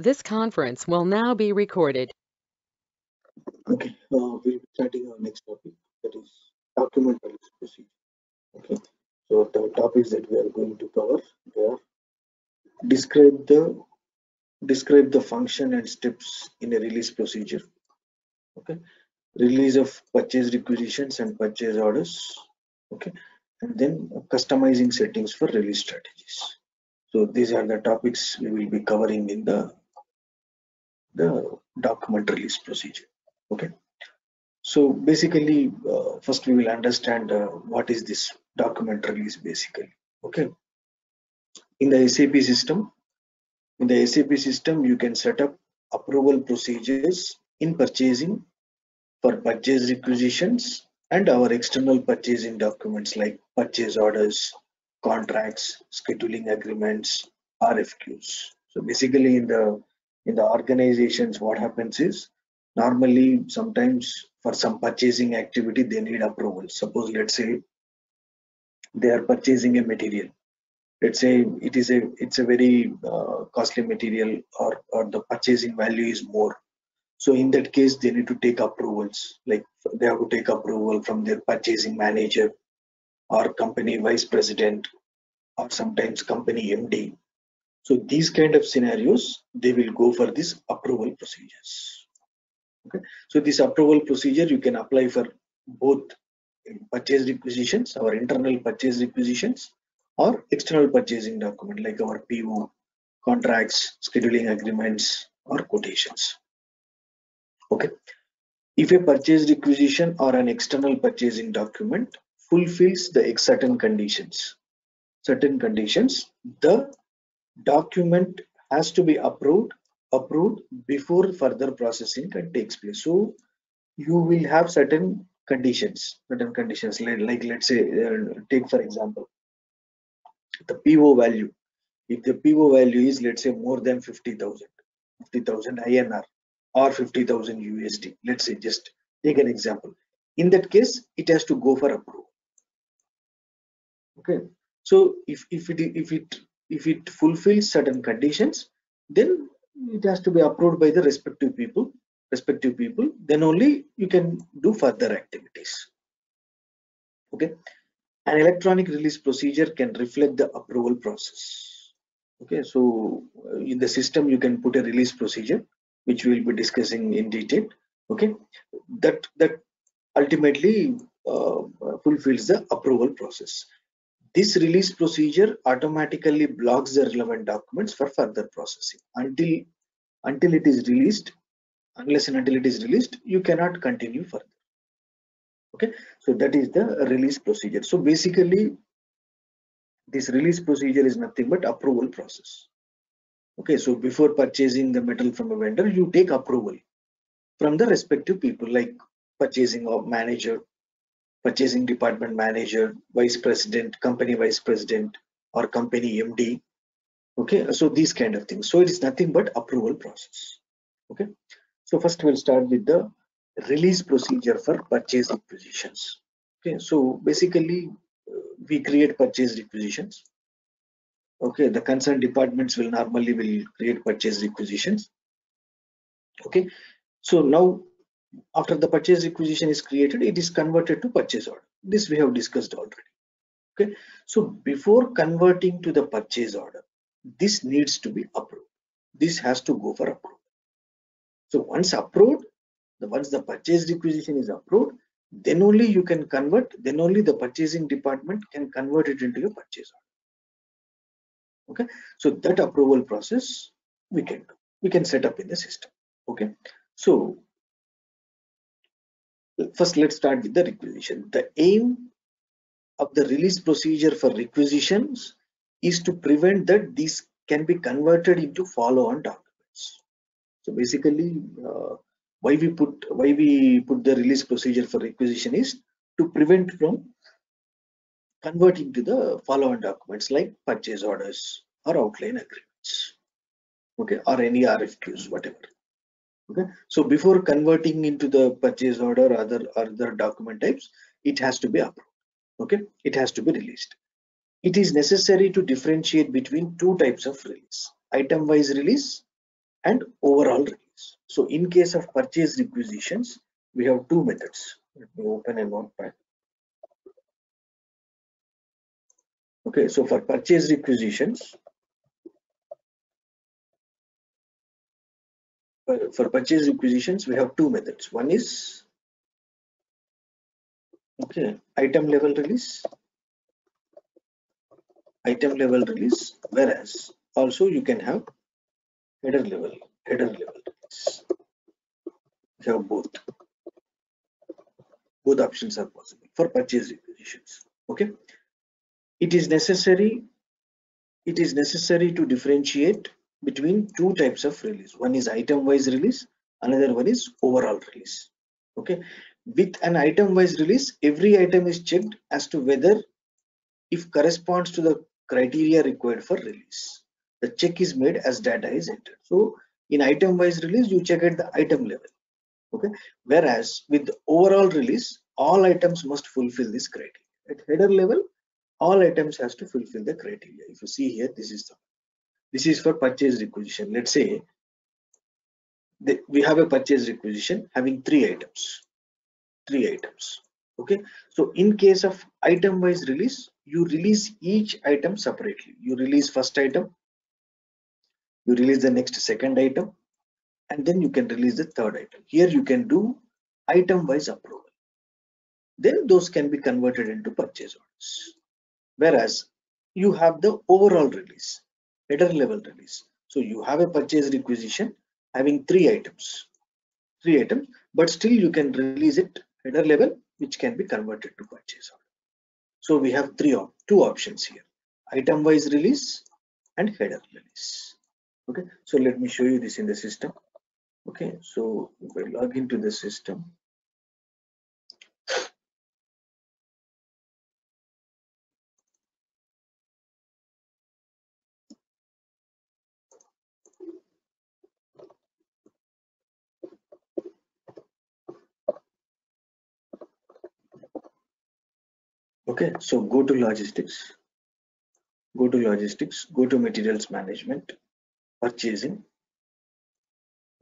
This conference will now be recorded. Okay, uh, we'll be starting our next topic that is document release procedure. Okay, so the topics that we are going to cover are describe the describe the function and steps in a release procedure. Okay, release of purchase requisitions and purchase orders. Okay, and then customizing settings for release strategies. So these are the topics we will be covering in the the document release procedure. Okay. So basically uh, first we will understand uh, what is this document release basically. Okay. In the sap system in the sap system you can set up approval procedures in purchasing for purchase requisitions and our external purchasing documents like purchase orders contracts scheduling agreements rfqs so basically in the in the organizations what happens is normally sometimes for some purchasing activity they need approval. Suppose let's say they are purchasing a material. Let's say it is a it's a very uh, costly material or or the purchasing value is more. So in that case they need to take approvals. Like they have to take approval from their purchasing manager or company vice president or sometimes company md so these kind of scenarios, they will go for this approval procedures. Okay. So this approval procedure you can apply for both purchase requisitions, our internal purchase requisitions, or external purchasing document like our PO, contracts, scheduling agreements, or quotations. Okay. If a purchase requisition or an external purchasing document fulfills the certain conditions, certain conditions, the document has to be approved approved before further processing can takes place. So you will have certain conditions certain conditions like, like let's say uh, take for example the po value. If the po value is let's say more than 50000 50000 inr or 50000 usd let's say just take an example. In that case it has to go for approval. Okay? So if if it if it if it fulfills certain conditions then it has to be approved by the respective people respective people. Then only you can do further activities. Okay? An electronic release procedure can reflect the approval process. Okay? So uh, in the system you can put a release procedure which we will be discussing in detail. Okay? That that ultimately uh, fulfills the approval process this release procedure automatically blocks the relevant documents for further processing. Until until it is released unless and until it is released you cannot continue further. Okay? So that is the release procedure. So basically this release procedure is nothing but approval process. Okay? So before purchasing the metal from a vendor you take approval from the respective people like purchasing or manager purchasing department manager, vice president, company vice president, or company MD. Okay, so these kind of things. So it is nothing but approval process. Okay, so first we'll start with the release procedure for purchase requisitions. Okay, so basically uh, we create purchase requisitions. Okay, the concerned departments will normally will create purchase requisitions. Okay, so now after the purchase requisition is created it is converted to purchase order. This we have discussed already. Okay? So before converting to the purchase order this needs to be approved. This has to go for approval. So once approved the once the purchase requisition is approved then only you can convert then only the purchasing department can convert it into your purchase order. Okay? So that approval process we can do. We can set up in the system. Okay? So first let's start with the requisition. The aim of the release procedure for requisitions is to prevent that these can be converted into follow-on documents. So basically uh, why we put why we put the release procedure for requisition is to prevent from converting to the follow-on documents like purchase orders or outline agreements okay or any rfqs whatever okay so before converting into the purchase order other other document types it has to be approved okay it has to be released it is necessary to differentiate between two types of release item wise release and overall release. So in case of purchase requisitions, we have two methods. Let me open a notepad. Okay, so for purchase requisitions, for purchase requisitions, we have two methods. One is okay, item level release, item level release, whereas also you can have header level, header level release. You have both. Both options are possible for purchase requisitions. Okay. It is necessary. It is necessary to differentiate between two types of release. One is item wise release, another one is overall release. Okay. With an item wise release, every item is checked as to whether if corresponds to the criteria required for release. The check is made as data is entered. So in item wise release, you check at the item level. Okay. Whereas with overall release, all items must fulfill this criteria. At header level, all items has to fulfill the criteria. If you see here, this is the this is for purchase requisition. Let's say the, we have a purchase requisition having three items, three items. Okay, so in case of item wise release, you release each item separately. You release first item, you release the next second item, and then you can release the third item. Here you can do item wise approval. Then those can be converted into purchase orders. Whereas you have the overall release header level release. So you have a purchase requisition having three items, three items, but still you can release it header level, which can be converted to purchase order. So we have three op two options here, item wise release and header release. Okay, so let me show you this in the system. Okay, so if I log into the system, okay so go to logistics. Go to logistics go to materials management purchasing.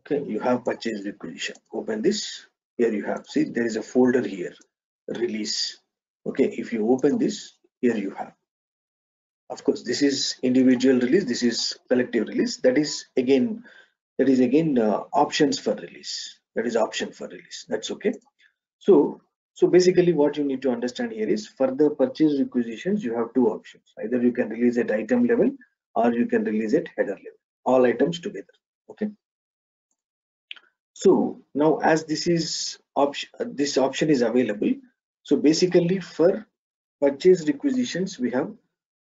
Okay you have purchase requisition. Open this. Here you have see there is a folder here. Release. Okay if you open this here you have. Of course this is individual release this is collective release. That is again that is again uh, options for release. That is option for release. That's okay. So so basically what you need to understand here is for the purchase requisitions, you have two options. Either you can release at item level or you can release at header level, all items together. Okay. So now as this is option, this option is available. So basically for purchase requisitions, we have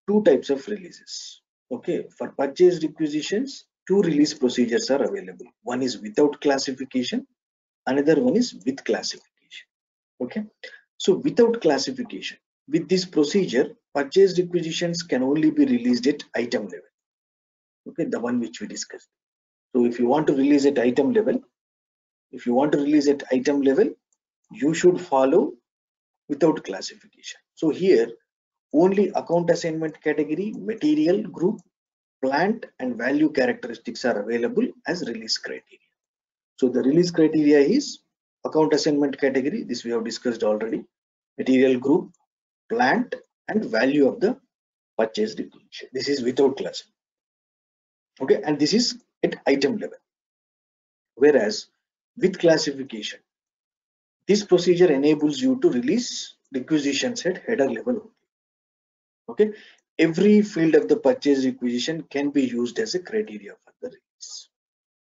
two types of releases. Okay. For purchase requisitions, two release procedures are available. One is without classification. Another one is with classification okay? So without classification with this procedure purchase requisitions can only be released at item level. Okay? The one which we discussed. So if you want to release at item level if you want to release at item level you should follow without classification. So here only account assignment category material group plant and value characteristics are available as release criteria. So the release criteria is account assignment category this we have discussed already. Material group plant and value of the purchase this is without class. Okay and this is at item level. Whereas with classification this procedure enables you to release requisitions at header level okay every field of the purchase requisition can be used as a criteria for the release.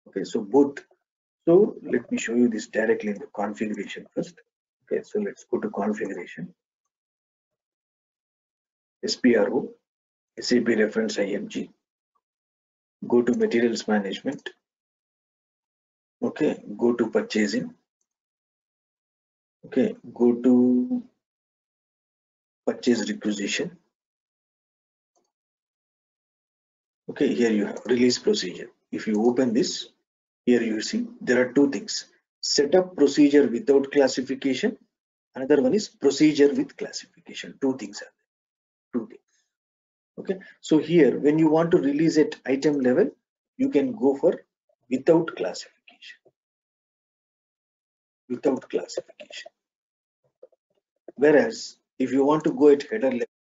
Okay so both so let me show you this directly in the configuration first. Okay, so let's go to configuration. SPRO, SAP reference IMG. Go to materials management. Okay, go to purchasing. Okay, go to purchase requisition. Okay, here you have release procedure. If you open this, here you see there are two things. Setup procedure without classification. Another one is procedure with classification. Two things are there. Two things. Okay? So here when you want to release at item level you can go for without classification. Without classification. Whereas if you want to go at header level,